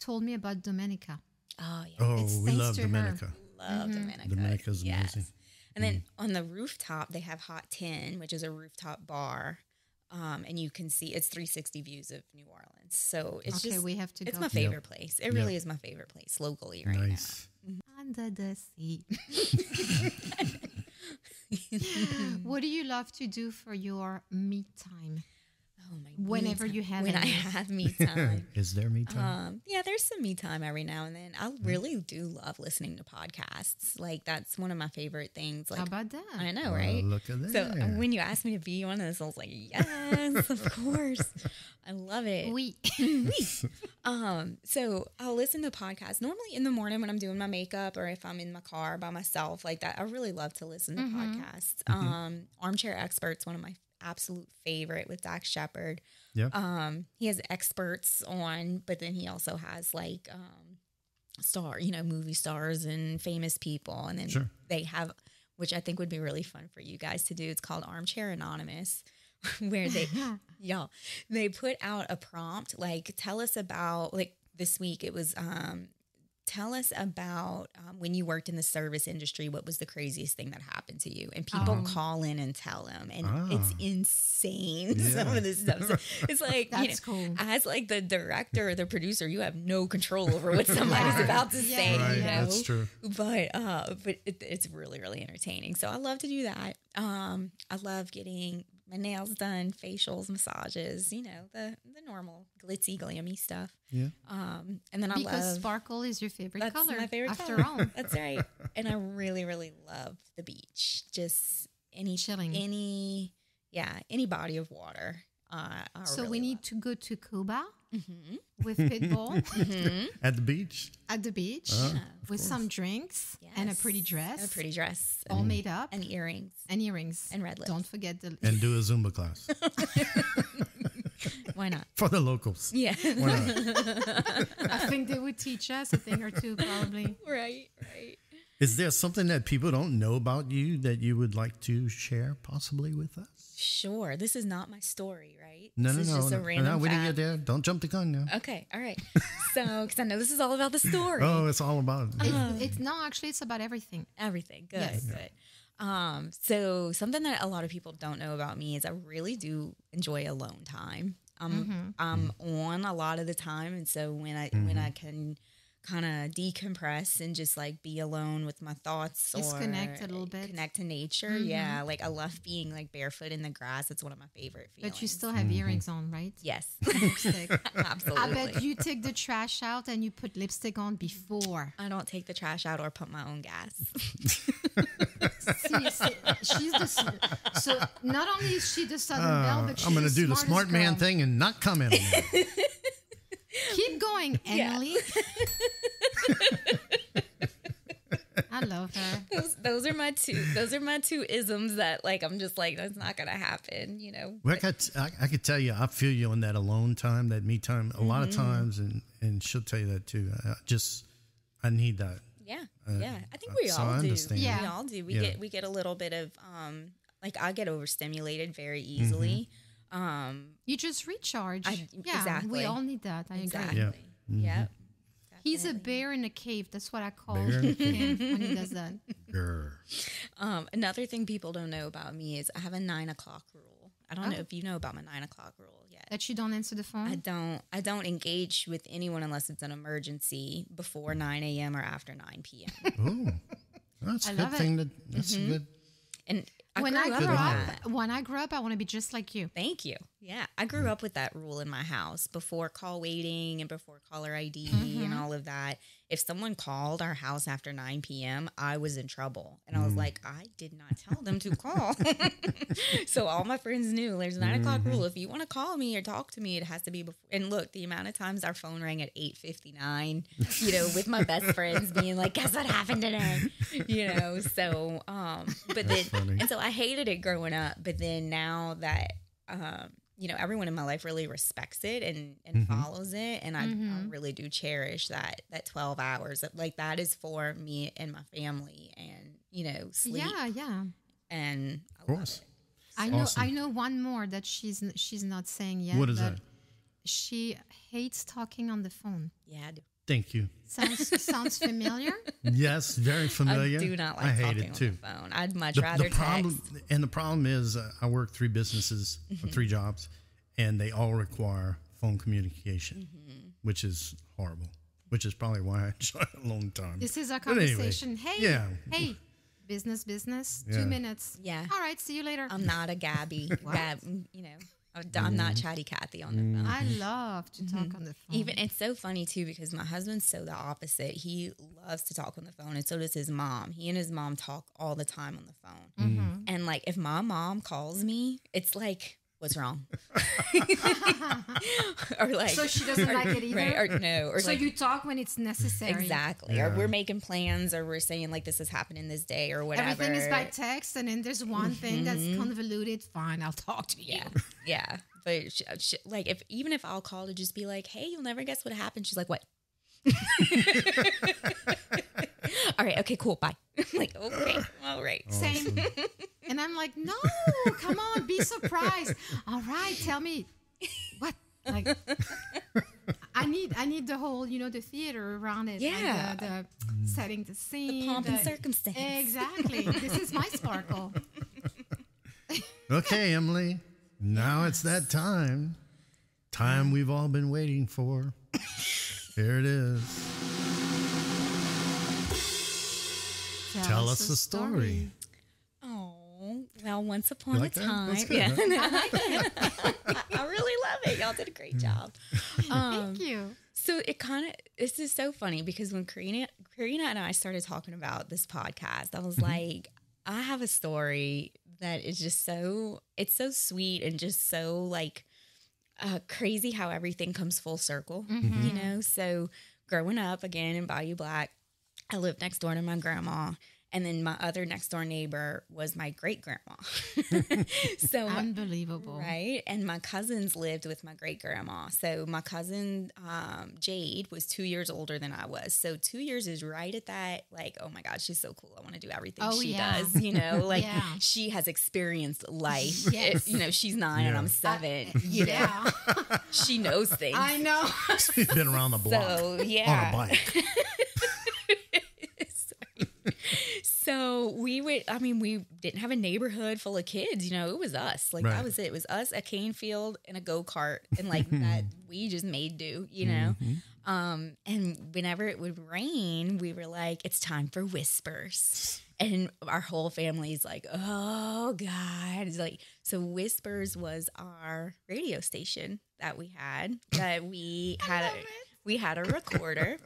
told me about Domenica. oh yeah, Oh, It's we thanks love to her. Domenica. love Domenica. Domenica's yes. amazing. And then on the rooftop, they have Hot Tin, which is a rooftop bar. Um, and you can see it's 360 views of New Orleans. So it's Okay, just we have to it's go. my favorite place. It really is my favorite place locally right Nice. Under the sea. what do you love to do for your me time? Now. My! Whenever you have when I have me time. Is there me time? Um, yeah, there's some me time every now and then. I really do love listening to podcasts. Like that's one of my favorite things. Like How about that? I know, Oh, right? look at So uh, when you asked me to be on this, I was like, yes, of course. I love it. We. Oui. Um, so I'll listen to podcasts normally in the morning when I'm doing my makeup or if I'm in my car by myself like that. I really love to listen to podcasts. Um, Armchair Experts, one of my absolute favorite with Dax Shepard. Yeah. Um, he has experts on, but then he also has like um star, you know, movie stars and famous people. And then Sure. they have which I think would be really fun for you guys to do. It's called Armchair Anonymous, where they y'all they put out a prompt like tell us about like this week it was um tell us about um, when you worked in the service industry what was the craziest thing that happened to you and people call in and tell them and it's Ah. insane some of this stuff so it's like you know That's cool. as like the director or the producer you have no control over what somebody's Yeah. about to Yeah. say Right, you know that's true. but uh but it, it's really really entertaining so i love to do that um i love getting my nails done, facials, massages, you know, the the normal glitzy, glammy stuff. Yeah. Um, and then I Because love sparkle is your favorite that's color. my favorite after color. all. That's right. And I really, really love the beach. Just any Chilling. any yeah, any body of water. Uh, I So we really need to go to Cuba Mm-hmm. with Pitbull mm-hmm. At the beach. at the beach uh-huh. with some drinks love. and a pretty Yes. dress, a pretty dress, all and, made up, and earrings and earrings. and red lips. Don't forget the. And do a Zumba class Why not? for the locals. Yeah. Why not? I think they would teach us a thing or two, probably. right. Right. Is there something that people don't know about you that you would like to share possibly with us? Sure. This is not my story, right? No, this no, is no. just no. a random no, we didn't fact. get there. Don't jump the gun now. Okay. All right. So, because I know this is all about the story. Oh, it's all about It's, um, it's no, actually, it's about everything. everything good Yes. good um so something that a lot of people don't know about me is i really do enjoy alone time i'm i'm on a lot of the time and so when i when mm-hmm. i can kind of decompress and just like be alone with my thoughts Disconnect or a little bit. connect to nature yeah like i love being like barefoot in the grass it's one of my favorite feelings But you still have earrings on, right? yes absolutely I bet you take the trash out and you put lipstick on before. I don't take the trash out or put my own gas See, see, she's the so not only is she the Southern Belle, but she's Uh, I'm going to the do the smartest smart man girl. thing and not comment on that. Keep going, Yeah. Emily. I love her. those, those are my two those are my two isms that like i'm just like that's not gonna happen you know Well, I, got, I, I could tell you, I feel you on that alone time, that me time. A lot Mm-hmm. of times, and and she'll tell you that too. I just, I need that. Yeah, yeah. I think we so all I do. understand. We all do. We Yeah. get we get a little bit of um like I get overstimulated very easily. Um You just recharge. I- yeah, exactly. we all need that. I exactly. agree. Yeah. Yep. He's a bear in a cave. That's what I call Bear him when he does that. Grr. Um another thing people don't know about me is I have a nine o'clock rule. I don't know if you know about my nine o'clock rule yet. That you don't answer the phone. I don't I don't engage with anyone unless it's an emergency before nine AM or after nine PM. Oh, that's a I good love it. thing. That's Mm-hmm. a good. And I when I grow up, that. when I grow up, I want to be just like you. Thank you. Yeah, I grew up with that rule in my house before call waiting and before caller ID Mm-hmm. and all of that. If someone called our house after 9 p.m., I was in trouble. And I was like, I did not tell them to call. so all my friends knew there's a 9 o'clock Mm-hmm. rule. If you want to call me or talk to me, it has to be before. And look, the amount of times our phone rang at 8.59, you know, with my best friends being like, guess what happened today? You know, so, um, but then, funny. and so I hated it growing up. But then now that, um, you know, everyone in my life really respects it and, and mm-hmm. follows it. And I, I mm-hmm. really do cherish that, that 12 hours. Like that is for me and my family and, you know, sleep. Yeah, yeah. And I Of love course. it. I know. awesome. I know one more that she's she's not saying yet. What is but that? She hates talking on the phone. Yeah, I do. Thank you. Sounds sounds familiar. Yes, very familiar. I do not like I hate talking it on too. the phone. I'd much The, rather the problem text. and the problem is, uh, I work three businesses, Mm-hmm. three jobs, and they all require phone communication, Mm-hmm. which is horrible. Which is probably why I enjoy it a long time. This is our But anyway, conversation. hey, yeah. hey, business, business. Yeah. Two minutes. Yeah. All right. See you later. I'm not a Gabby. Gab, you know, I'm I'm not chatty Cathy on the phone. I love to talk on the phone. Mm-hmm. Even it's so funny too because my husband's so the opposite. He loves to talk on the phone, and so does his mom. He and his mom talk all the time on the phone. Mm-hmm. And like, if my mom calls me, it's like, "What's wrong?" or like, so she doesn't like it either. right? Or no, or so like, you talk when it's necessary. exactly. Or we're making plans, or we're saying like this is happening this day, or whatever. Everything is by text, and then there's one thing that's convoluted. Fine, I'll talk to you. Mm-hmm. Yeah, yeah. But sh sh like, if even if I'll call to just be like, "Hey, you'll never guess what happened," she's like, "What?" all right. Okay. Cool. Bye. I'm like, okay. All right. Same. And I'm like, no, come on, be surprised. All right, tell me what. Like, I need, I need the whole, you know, the theater around it. like Yeah. the, the setting the scene, the pomp and circumstance. Exactly. this is my sparkle. Okay, Emily. Now it's that time. Time we've all been waiting for. Here it is. Tell us a story. Well, Once Upon like a that? Time. That's good, yeah, huh? I really love it. Y'all did a great job. Um, Thank you. so it kind of this is so funny because when Karina Karina and I started talking about this podcast, I was like, I have a story that is just so it's so sweet and just so like uh, crazy how everything comes full circle. You know, so growing up again in Bayou Black, I lived next door to my grandma. And then my other next door neighbor was my great grandma. so Unbelievable. Right. And my cousins lived with my great grandma. So my cousin um, Jade was two years older than I was. So two years is right at that, like, oh my God, she's so cool. I want to do everything Oh, she yeah. does. You know, like Yeah. she has experienced life. Yes. you know, she's nine and I'm seven. you know, Yeah, she knows things. I know. she's been around the block So on a bike. So we would, I mean, we didn't have a neighborhood full of kids. You know, it was us. Like Right. that was it. It was us, a cane field, and a go kart, and like that. We just made do. You know. Um, and whenever it would rain, we were like, "It's time for whispers." And our whole family's like, "Oh God!" It's like so. Whispers was our radio station that we had. That we had. A, we had a recorder,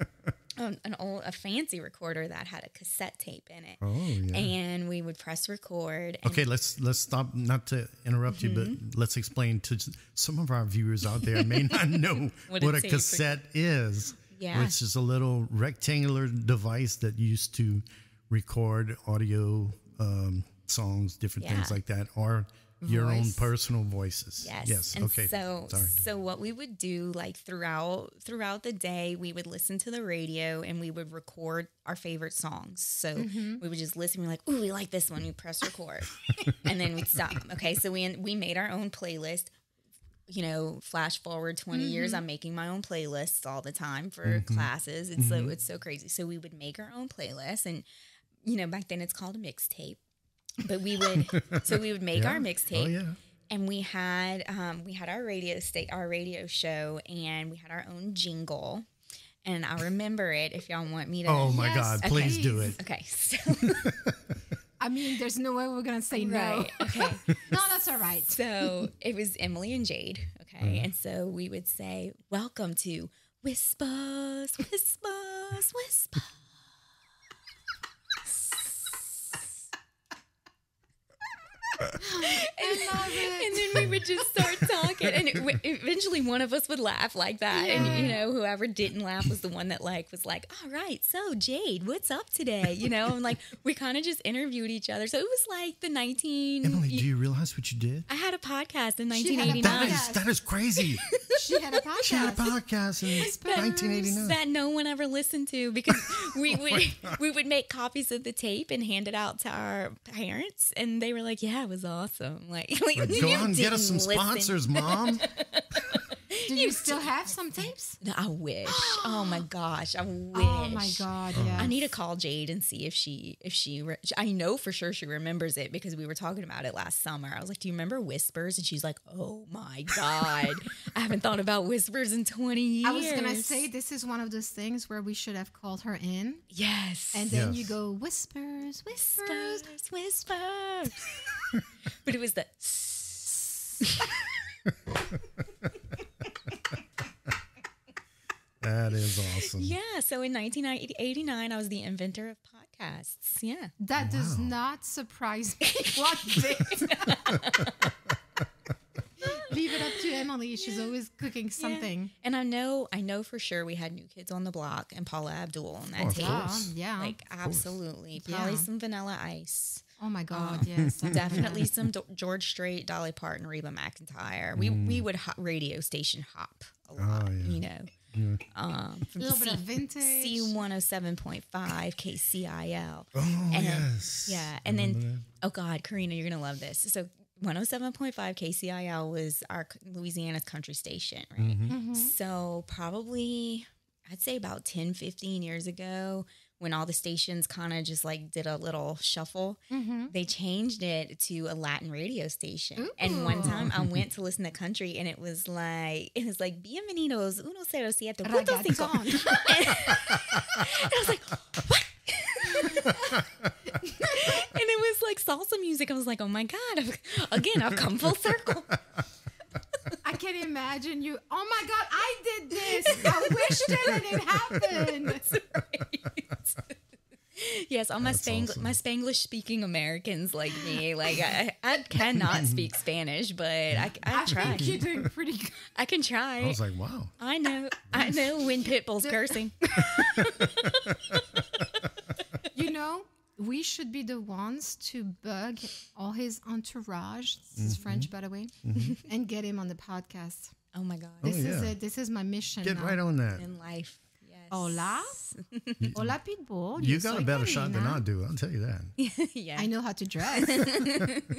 um, an old, a fancy recorder that had a cassette tape in it Oh yeah. and we would press record. Okay, let's let's stop. Not to interrupt you, Mm-hmm. but let's explain to some of our viewers out there may not know What what, a cassette is. Yeah. which is a little rectangular device that used to record audio um, songs, different things like that, or your own personal voices. Yes. Yes. And okay. So Sorry. so what we would do like throughout throughout the day, we would listen to the radio and we would record our favorite songs. So Mm-hmm. we would just listen. We're like, "Ooh, we like this one." We press record, and then we'd stop. Okay, so we we made our own playlist. You know, flash forward 20 years, Mm-hmm. I'm making my own playlists all the time for classes. It's so it's so crazy. So we would make our own playlist, and you know, back then it's called a mixtape. But we would, so we would make Yeah. our mixtape Oh yeah. and we had um, we had our radio state our radio show and we had our own jingle and i remember it if y'all want me to Oh my Yes, God! Please do it. okay so I mean, there's no way we're gonna say no. okay No, that's all right. so it was emily and jade okay and so we would say welcome to whispers whispers whispers I love it. and then we would just start talking and it, eventually one of us would laugh like that and you know whoever didn't laugh was the one that like was like all right so jade what's up today you know and like we kind of just interviewed each other so it was like the 19 Emily, do you realize what you did? i had a podcast in She had a 1989 That podcast. is that is crazy. She had a she had a podcast. podcast in 1989. that no one ever listened to because we oh would we would make copies of the tape and hand it out to our parents and they were like yeah it was awesome like, like Like, Go and get us some listen. sponsors, mom. Do you still have some tapes? No, I wish. Oh my gosh, I wish. Oh my God! Yeah. I need to call Jade and see if she if she re- I know for sure she remembers it because we were talking about it last summer. I was like, "Do you remember Whispers?" And she's like, "Oh my god, I haven't thought about Whispers in twenty years." I was gonna say this is one of those things where we should have called her in, yes, and then you go whispers, whispers. Whispers, Whispers. but it was the. That is awesome. Yeah, so in 1989, I was the inventor of podcasts. Yeah. That does not surprise me one bit. Leave it up to Emily. She's always cooking something. And I know, I know for sure we had New Kids on the Block and Paula Abdul on that Oh, tape. Yeah, course. yeah. Like absolutely, Yeah. some Vanilla Ice. oh my God! Um, yes, Definitely some Do- George Strait, Dolly Parton, Reba McEntire. We mm. we would ho- radio station hop a oh, lot, Oh, yeah. you know. Um, A from little bit of vintage. C one hundred seven point five KCIL. Oh And, yes. Yeah, and then oh god, Karina, you're gonna love this. So 107.5 KCIL was our c- Louisiana's country station, right? Mm-hmm. So probably I'd say about 10, 15 years ago, when all the stations kind of just like did a little shuffle, Mm-hmm. they changed it to a Latin radio station. And one time I went to listen to country and it was like it was like Bienvenidos uno cero siete punto cinco. And I was like, what? and it was like salsa music. I was like, oh my god! I've, again, I've come full circle. I can imagine you. Oh my God, I did this. I wish that it happened. yes, all my That's Spang- awesome. my Spanglish speaking Americans like me, like I, I cannot speak Spanish, but I, I, I try. think you're doing pretty good. I can try. I was like, wow. I know, I know when Pitbull's cursing. You know, we should be the ones to bug all his entourage. This is French, by the way, and get him on the podcast. Oh my god, This is yeah. it. This is my mission. Get now. right on that. in life. Yes. Hola, hola, Pitbull. You Yo got a better shot than I do. I'll tell you that. yeah. I know how to dress.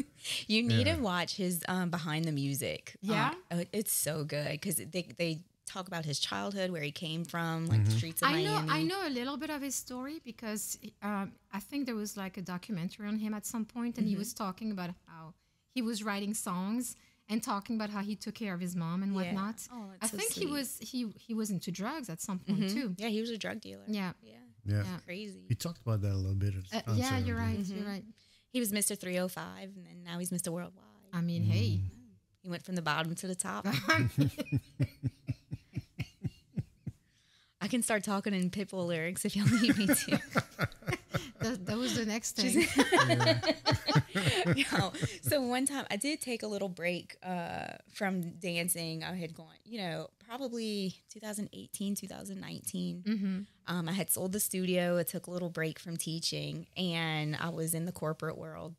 You need Yeah. to watch his um, behind the music. Yeah? Uh, it's so good because they they talk about his childhood, where he came from, like the streets of I know, I know a little bit of his story because um, I think there was like a documentary on him at some point, and he Mm-hmm. was talking about how he was writing songs and talking about how he took care of his mom and Yeah. whatnot. Oh, I so think he was he he was into drugs at some point too. Yeah, he was a drug dealer. Yeah. Yeah. Yeah. Yeah. Crazy. He talked about that a little bit. Uh, yeah, you're right. You're right. He was Mr. 305, and then now he's Mr. Worldwide. I mean, hey, He went from the bottom to the top. I can start talking in Pitbull lyrics if y'all need me to. that, that was the next thing. Yo, so one time I did take a little break uh, from dancing. I had gone, you know, probably 2018, 2019. Um, I had sold the studio. I took a little break from teaching, and I was in the corporate world.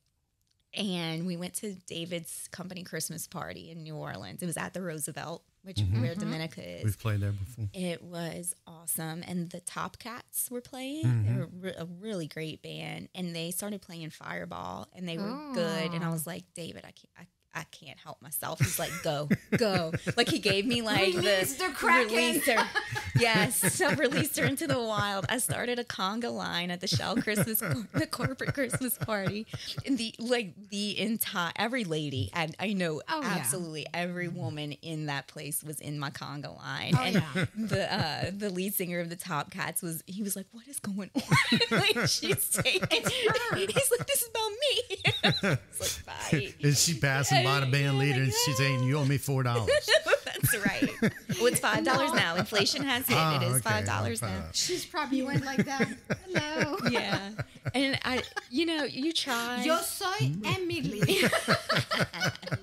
And we went to David's company Christmas party in New Orleans. It was at the Roosevelt, which mm-hmm. where mm-hmm. Domenica is. We've played there before. It was awesome. And the Top Cats were playing. They mm-hmm. were re- a really great band. And they started playing Fireball and they were good. And I oh. was like, David, I can't. I, I can't help myself. He's like, go, go. Like he gave me like Release the the release her. Yes, so released her into the wild. I started a conga line at the Shell Christmas, the corporate Christmas party, and the like the entire every lady, and I know Oh, yeah. absolutely every woman in that place was in my conga line, Oh, and yeah. the uh, the lead singer of the Top Cats was he was like, "What is going on?" like she's taking. He's like, "This is about me." like. And she passing by the band Yeah, leader and she's saying, You owe me four dollars. That's right. Well, it's five dollars now. Inflation has hit. Ah, it is okay. five dollars I'll now. She's probably went like that. Hello. Yeah, and I, you know, you try. Yo soy Emily.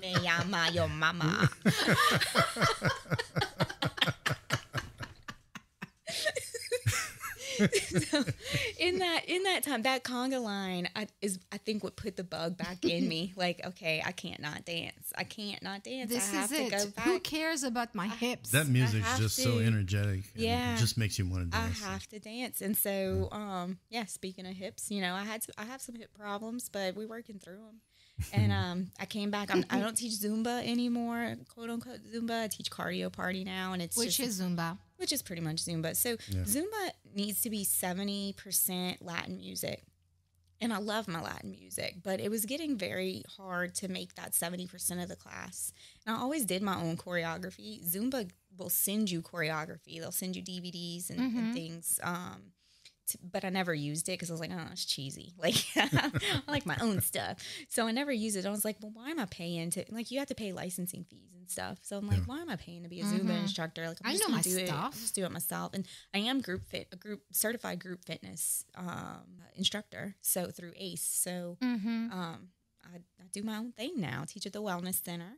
Me llama your mama. So, in that time, that conga line I, is I think what put the bug back in me. Like, okay, I can't not dance. I can't not dance. This I have is to go it. back. Who cares about my hips? That music's have just so energetic. Yeah. It just makes you want to dance. I have to dance, and so um, yeah. Speaking of hips, you know, I had to, I have some hip problems, but we're working through them. And um, I came back. I'm, I don't teach Zumba anymore, quote unquote Zumba. I teach cardio party now, and it's Which just, is Zumba. which is pretty much Zumba. So Zumba needs to be seventy percent Latin music, and I love my Latin music, but it was getting very hard to make that seventy percent of the class. And I always did my own choreography. Zumba will send you choreography; they'll send you DVDs and, and things. Um, to, but I never used it because I was like, oh, it's cheesy. Like I like my own stuff, so I never used it. I was like, well, why am I paying to like you have to pay licensing fees and stuff. So I'm like, why am I paying to be a Zumba instructor? Like I'm I just know my do it. stuff. Just do it myself. And I am group fit, a group certified group fitness um, instructor. So through ACE. So Mm-hmm. um, I, I do my own thing now. I teach at the Wellness Center,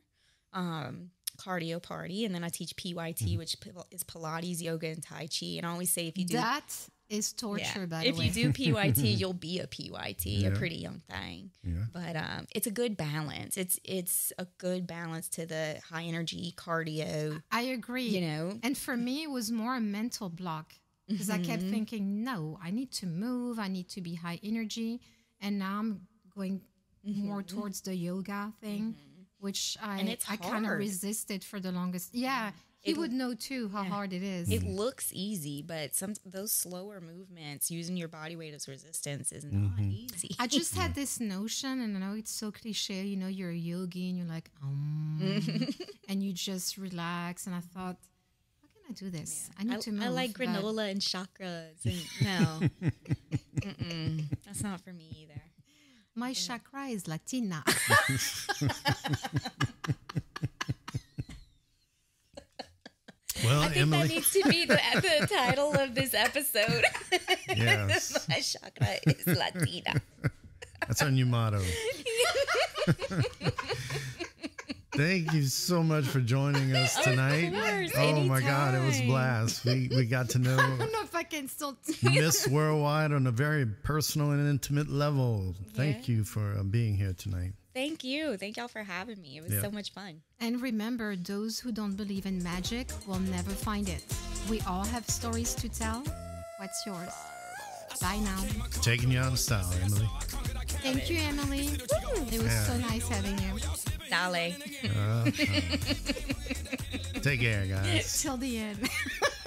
um, cardio party, and then I teach PYT, which is Pilates, yoga, and Tai Chi. And I always say if you do That is torture, yeah. by the if way. you do PYT, you'll be a PYT, a pretty young thing. Yeah. But um, it's a good balance. It's it's a good balance to the high energy cardio. I agree. You know, And for me, it was more a mental block because I kept Mm-hmm. thinking, no, I need to move. I need to be high energy. And now I'm going more towards the yoga thing, which I, Mm-hmm. And it's I kind of resisted for the longest. Yeah. He It- would know too how hard it is. it mm. looks easy, but some those slower movements using your body weight as resistance is not mm-hmm. easy. I just had this notion, and I know it's so cliche. You know, you're a yogi and you're like, um, mm-hmm. and you just relax. And I thought, how can I do this? I need I, to move. I like granola and chakras. And no, that's not for me either. My chakra is Latina. Well, I think Emily, that needs to be the, the title of this episode. yes, My chakra is Latina. that's our new motto. Thank you so much for joining us tonight. course, oh my God, it was a blast. We we got to know. I know don't know if I can still. Miss Worldwide on a very personal and intimate level. Thank Yeah. you for uh, being here tonight. Thank you. Thank y'all for having me. It was Yeah. so much fun. And remember, those who don't believe in magic will never find it. We all have stories to tell. What's yours? Bye now. Taking you out of style, Emily. Thank you, Emily. It was so nice having you. Dale. Uh-huh. Take care, guys. Till the end.